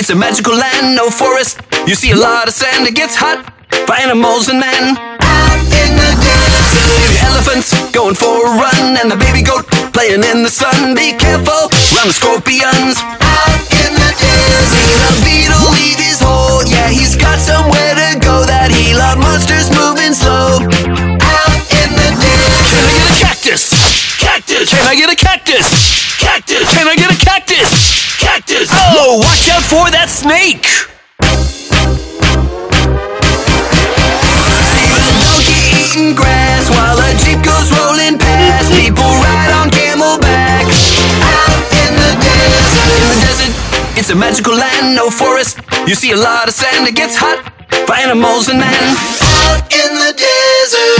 It's a magical land, no forest. You see a lot of sand, it gets hot for animals and men. Out in the desert, elephants going for a run, and the baby goat playing in the sun. Be careful around the scorpions. Out in the desert, the beetle leave his hole. Yeah, he's got somewhere to go. That Gila monster's moving slow. Out in the desert. Can I get a cactus? Cactus. Can I get a? Cactus. Oh, watch out for that snake. See a donkey eating grass while a jeep goes rolling past. People ride on camelback out in the desert. In the desert, it's a magical land, no forest. You see a lot of sand, it gets hot for animals and men. Out in the desert.